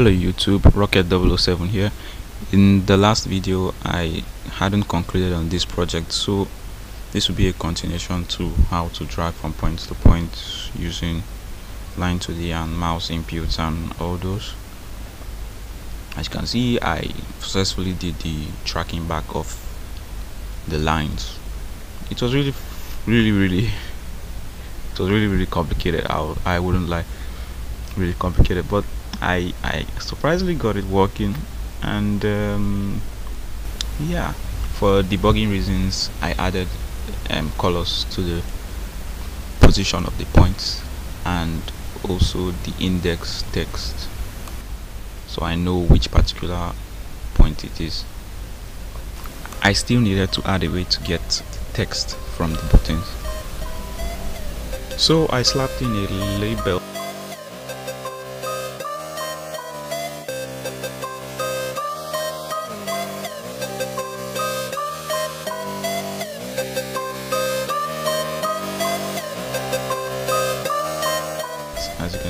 hello youtube. Rocket 007 here. In the last video i hadn't concluded on this project so this will be a continuation to how to drag from point to point using line 2d and mouse inputs and all those. As you can see i successfully did the tracking back of the lines. It was really really really it was really really complicated. I, I wouldn't lie really complicated but I I surprisingly got it working and um, yeah for debugging reasons I added um, colors to the position of the points and also the index text. So I know which particular point it is. I still needed to add a way to get text from the buttons. So I slapped in a label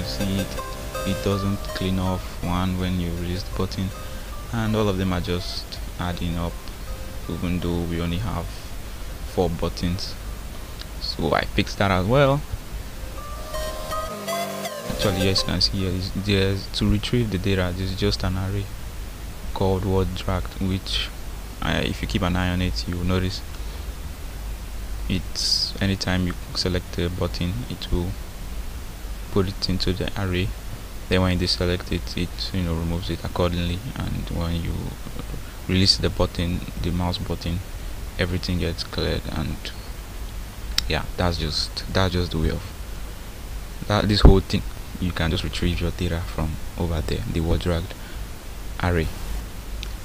see it, it doesn't clean off one when you release the button. And all of them are just adding up even though we only have four buttons. So I fixed that as well. Actually as you can see here. Is there's to retrieve the data this is just an array called word dragged which uh, if you keep an eye on it you will notice it's anytime you select a button it will put it into the array. Then when you deselect it it you know removes it accordingly. And when you uh, release the button the mouse button everything gets cleared. And yeah that's just that's just the way of that this whole thing. You can just retrieve your data from over there the word dragged array.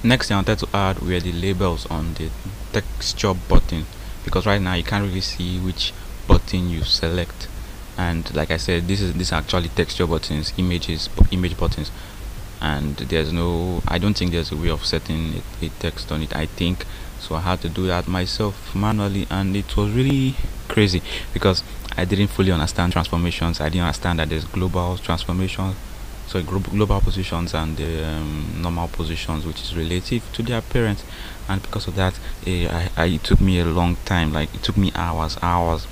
Next thing I wanted to add were the labels on the texture button. Because right now you can't really see which button you select and like I said this is this actually texture buttons images image buttons. And there's no I don't think there's a way of setting a, a text on it I think. So I had to do that myself manually and it was really crazy because I didn't fully understand transformations. I didn't understand that there's global transformations so global positions and the um, normal positions which is relative to their parents and because of that uh, I, I, it took me a long time like it took me hours hours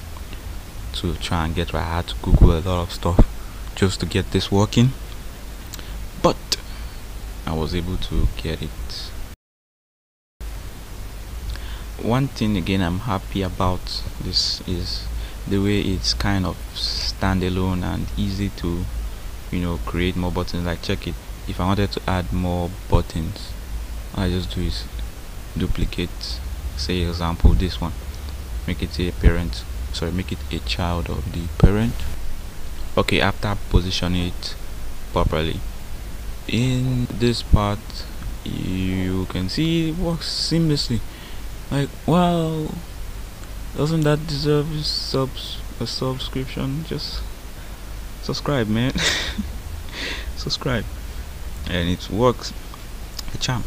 to try and get right. I had to Google a lot of stuff just to get this working, but I was able to get it. One thing again I'm happy about this is the way it's kind of standalone and easy to you know create more buttons like check it if I wanted to add more buttons I just do is duplicate say example this one make it a parent sorry make it a child of the parent. Okay after position it properly. In this part you can see it works seamlessly. Like wow doesn't that deserve a subs a subscription? Just subscribe man. Subscribe. And it works. A charm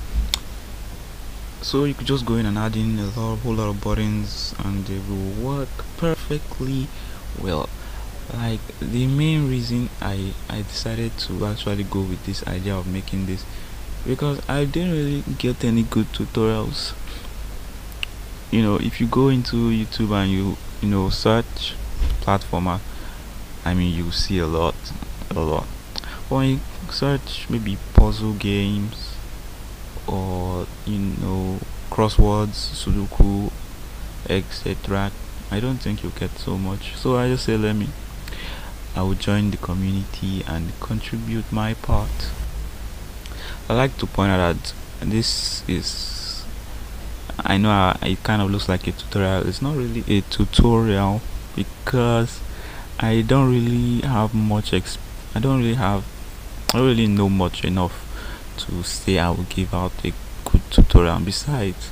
so you could just go in and add in a lot, whole lot of buttons and they will work perfectly well. Like the main reason I I decided to actually go with this idea of making this because I didn't really get any good tutorials. You know if you go into YouTube and you you know search platformer I mean you see a lot a lot. When you search maybe puzzle games or you know crosswords sudoku etc i don't think you get so much. So i just say let me i will join the community and contribute my part. I like to point out that this is i know uh, it kind of looks like a tutorial. It's not really a tutorial because i don't really have much exp i don't really have i don't really know much enough to say I will give out a good tutorial. Besides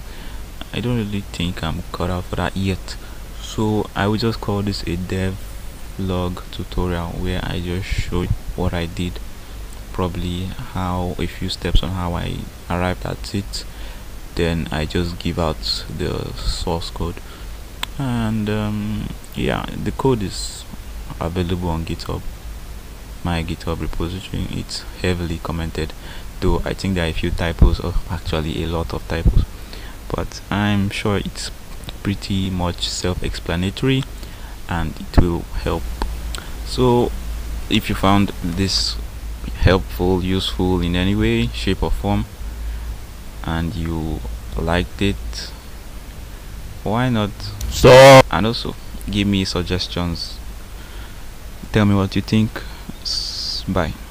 I don't really think I'm cut out for that yet. So I will just call this a dev log tutorial where I just show what I did probably how a few steps on how I arrived at it. Then I just give out the source code. And um, yeah the code is available on github my github repository. It's heavily commented though i think there are a few typos or actually a lot of typos. But i'm sure it's pretty much self-explanatory and it will help. So if you found this helpful useful in any way shape or form and you liked it why not? So and also give me suggestions. Tell me what you think bye